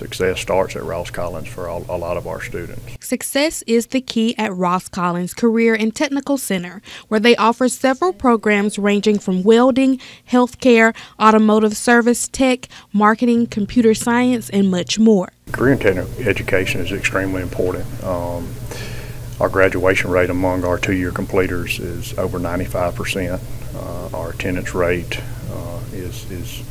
success starts at Ross Collins for a, a lot of our students. Success is the key at Ross Collins Career and Technical Center, where they offer several programs ranging from welding, healthcare, automotive service tech, marketing, computer science, and much more. Career and technical education is extremely important. Um, our graduation rate among our two-year completers is over 95 percent. Uh, our attendance rate uh, is is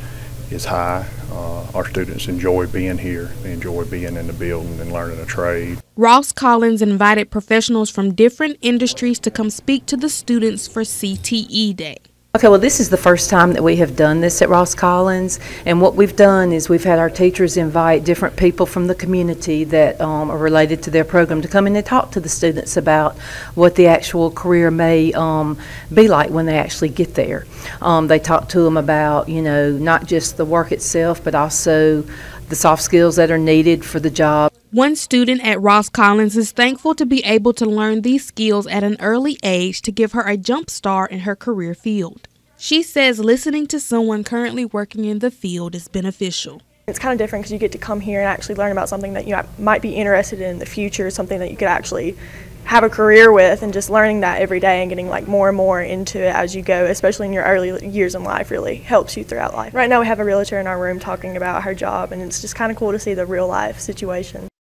is high. Uh, our students enjoy being here. They enjoy being in the building and learning a trade. Ross Collins invited professionals from different industries to come speak to the students for CTE Day. Okay, well, this is the first time that we have done this at Ross Collins, and what we've done is we've had our teachers invite different people from the community that um, are related to their program to come in and talk to the students about what the actual career may um, be like when they actually get there. Um, they talk to them about, you know, not just the work itself, but also the soft skills that are needed for the job. One student at Ross Collins is thankful to be able to learn these skills at an early age to give her a jump start in her career field. She says listening to someone currently working in the field is beneficial. It's kind of different because you get to come here and actually learn about something that you might be interested in in the future, something that you could actually have a career with and just learning that every day and getting like more and more into it as you go, especially in your early years in life really helps you throughout life. Right now we have a realtor in our room talking about her job and it's just kind of cool to see the real life situation.